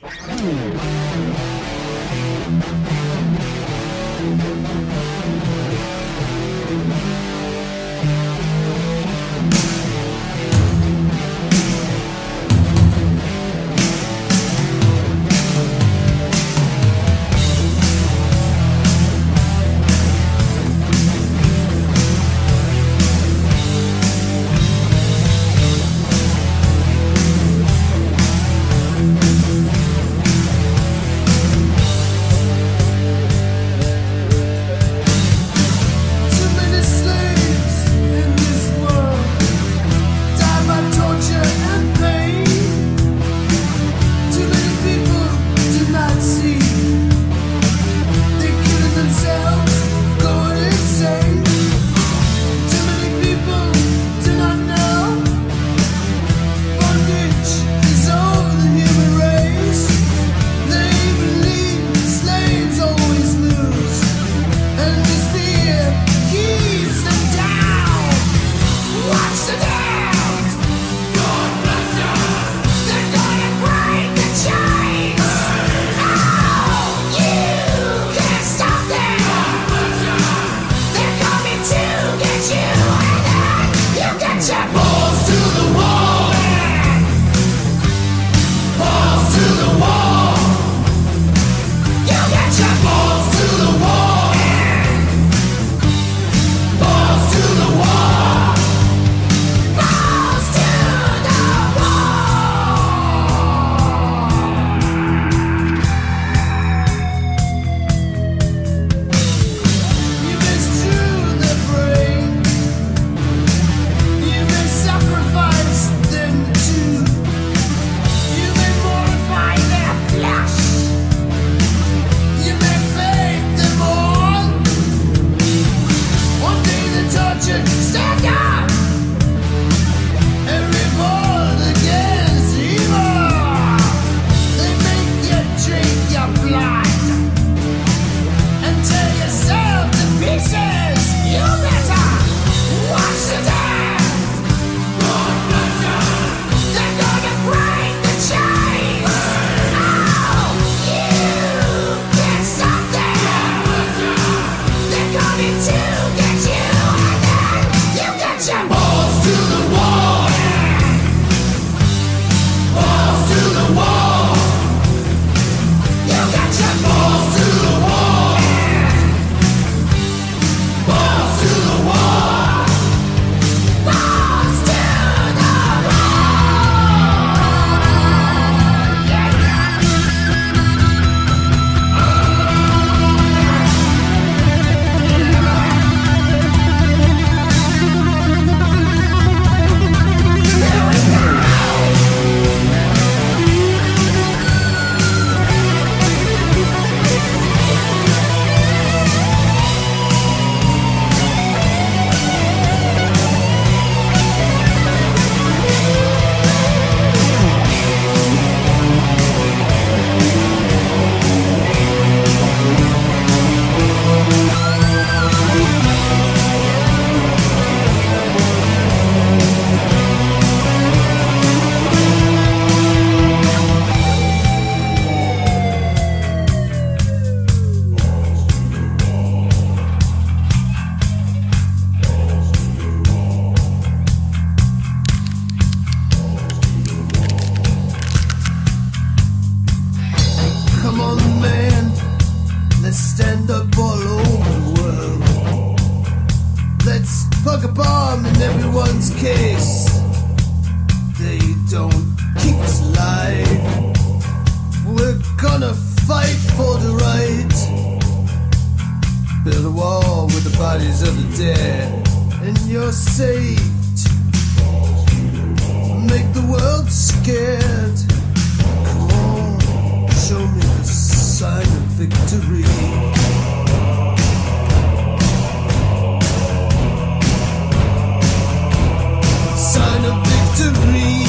Hmm. Plug a bomb in everyone's case. They don't keep us alive. We're gonna fight for the right. Build a wall with the bodies of the dead, and you're saved. Make the world scared. victory.